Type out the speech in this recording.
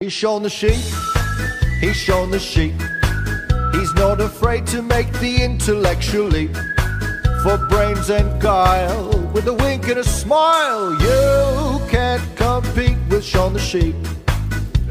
He's Shaun the sheep, he's Shaun the sheep. He's not afraid to make the intellectual leap. For brains and guile, with a wink and a smile, you can't compete with Shaun the Sheep.